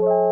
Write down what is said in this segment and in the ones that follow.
you.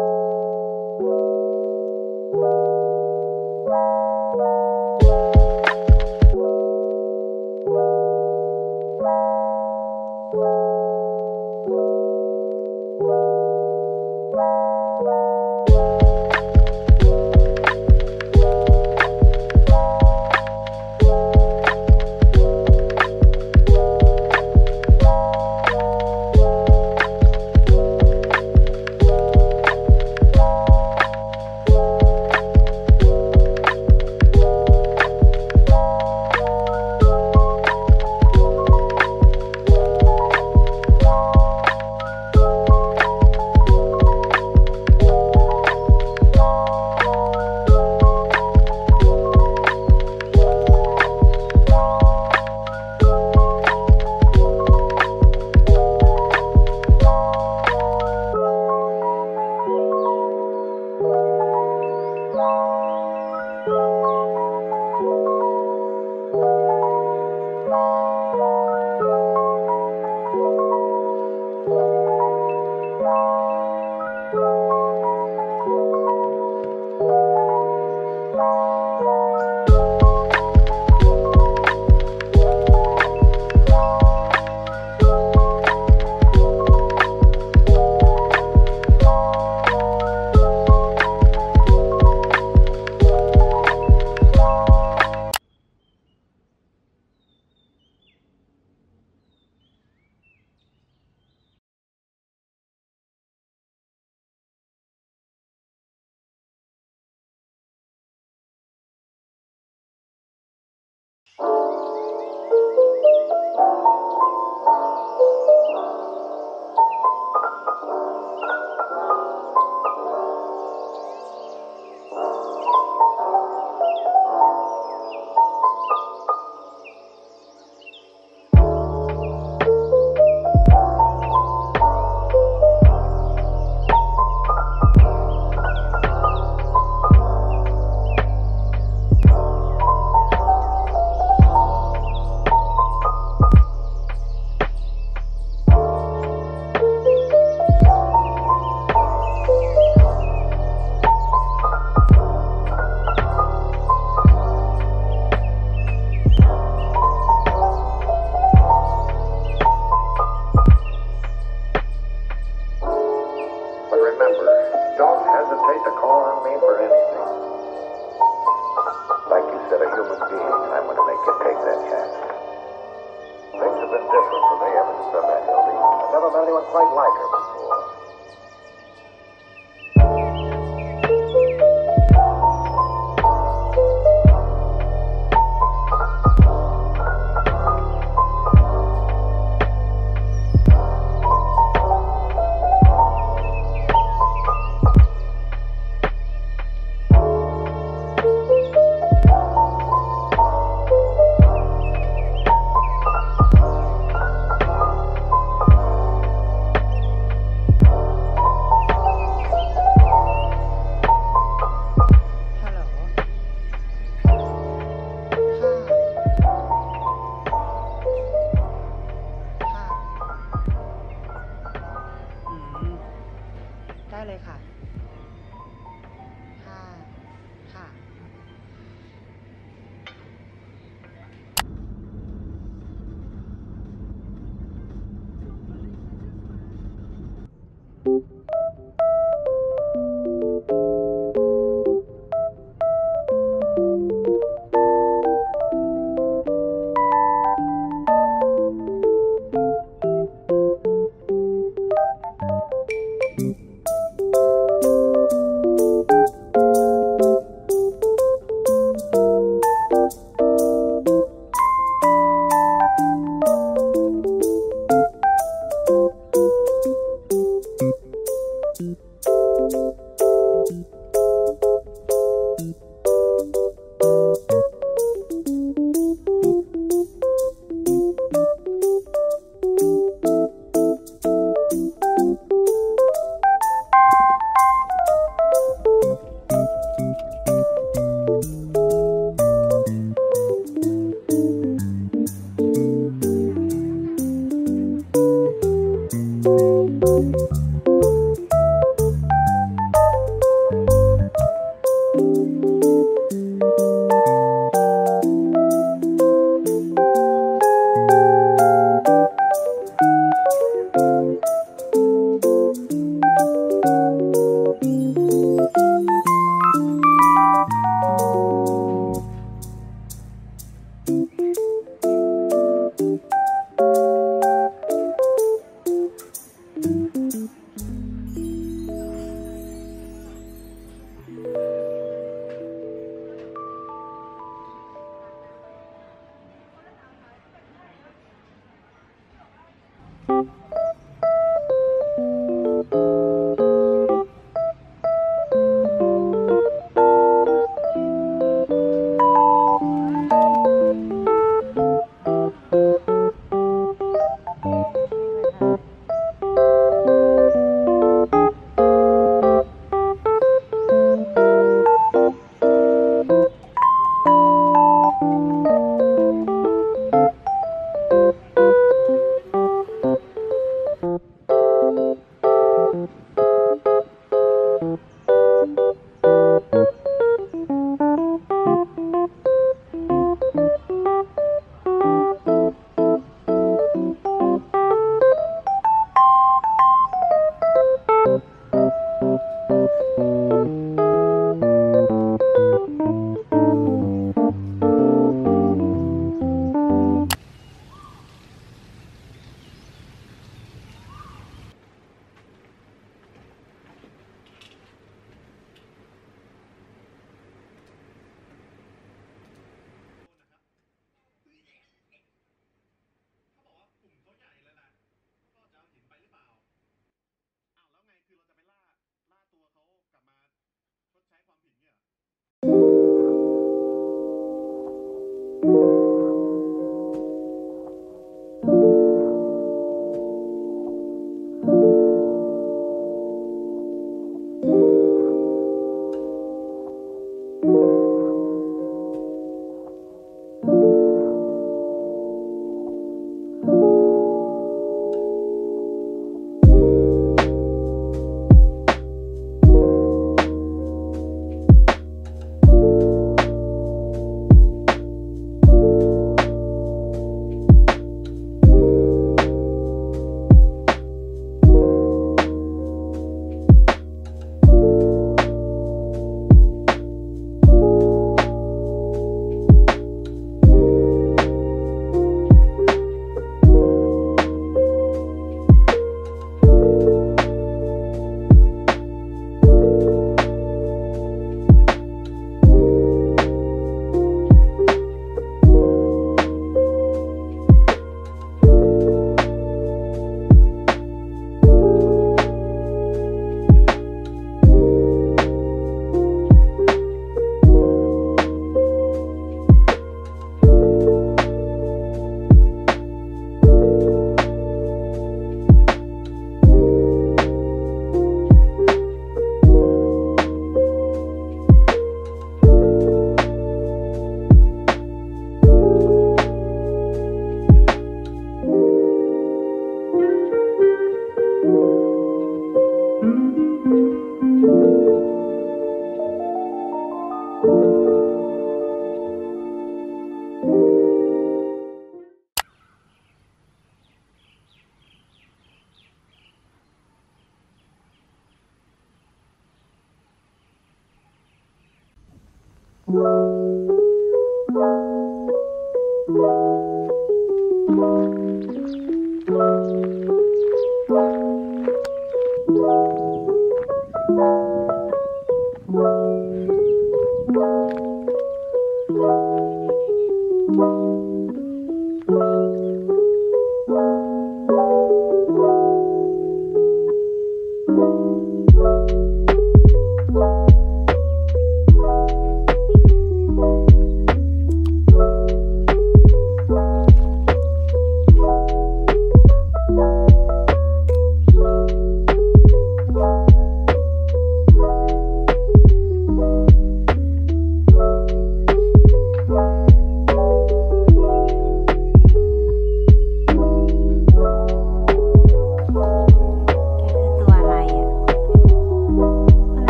แก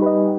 Thank